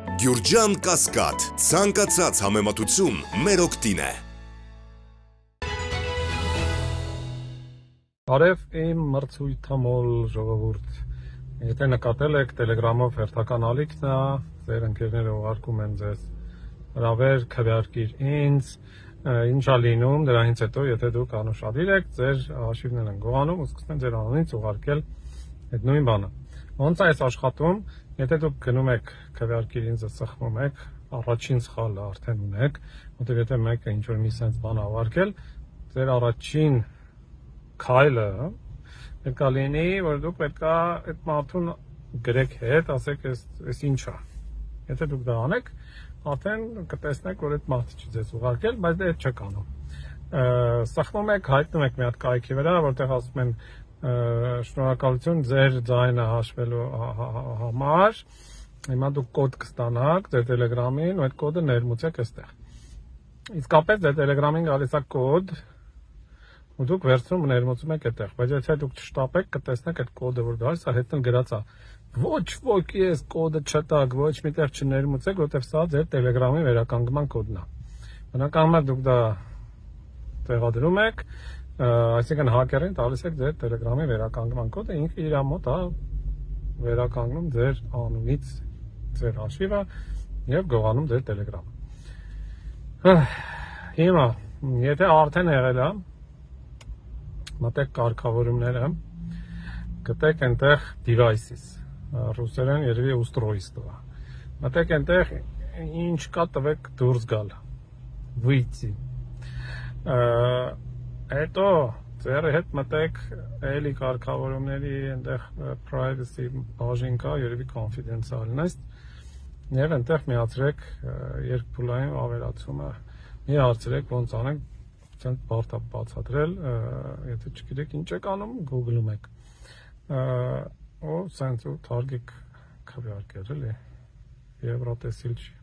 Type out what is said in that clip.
Գյուրջան Կասկադ, ցանկացած համեմատություն մեր օգտին է։ Բարև իմ մրցույթամոլ ժողովուրդ։ Եթե նկատել եք Telegram-ով հերթական ալիքն է, ձեր ընկերները ուղարկում են ձեզ հրավեր քվեարկիր ինձ, ինչա լինում, դրանից հետո եթե դուք անուշադիր եք, ձեր հաշիվներն են գողանում ու սկսեն ձեր անունից ուղարկել այդ նույն բանը։ Ոնց է այս աշխատում, եթե դուք գնում եք քվեարկիր ինձը սխմում եք, առաջին սխալը արդեն ունեք, որտեղ եթե մեկը ինչ որ մի sense բան ավարկել, ձեր առաջին քայլը պետքա լինի, որ դուք պետքա այդ մարդուն գրեք հետ, ասեք, այս այս ինչ է։ Եթե դուք դա անեք, արդեն կտեսնեք, որ այդ մարդը չի ձեզ ուղարկել, բայց դա չեք անում։ Սխմում եք, հայտնում եք մի հատ կայքի վրա, որտեղ ասում են շնորհակալություն ձեր ձայնը հաշվելու համար։ Հիմա դուք կոդ կստանաք ձեր Telegram-ին, ու այդ կոդը ներմուծեք այստեղ։ Իսկապես ձեր Telegram-ին գալիս է կոդ, ու դուք վերցնում ներմուծում եք այդտեղ, բայց եթե դուք չշտապեք, կտեսնեք այդ կոդը, որ գալիս է, հետն գրած է։ Ոչ ոքի այս կոդը չտակ, ոչ միտեղ չներմուծեք, որովհետև սա ձեր Telegram-ի վերականգնման կոդն է։ Բնականաբար դուք դա տեղադրում եք, այսինքն հակերին տալիս եք ձեր Telegram-ի վերականգնման կոդը, ինքը իր մոտ է վերականգնում ձեր անունից ձեր հաշիվը եւ գողանում ձեր Telegram-ը։ Հիմա, եթե արդեն եղել է, մտեք կարգավորումները, գտեք այնտեղ devices, ռուսերեն երևի устройство։ Մտեք այնտեղ ինչ կա տվեք դուրս գալ։ Выйти Հետո ձերը հետ մտեք էլի կարգավորումների այնտեղ privacy բաժին կա, երևի confidential-նեստ եւ այնտեղ միացրեք երկփուլային ավերացումը։ Մի հարցրեք ոնց անենք, ցենց բարդ է բացատրել, եթե չգիտեք ինչ եք անում, Google-ում եք։ Ու ցենց ու թարգեք քվեարկել էլի։ Եվրոտեսիլ չի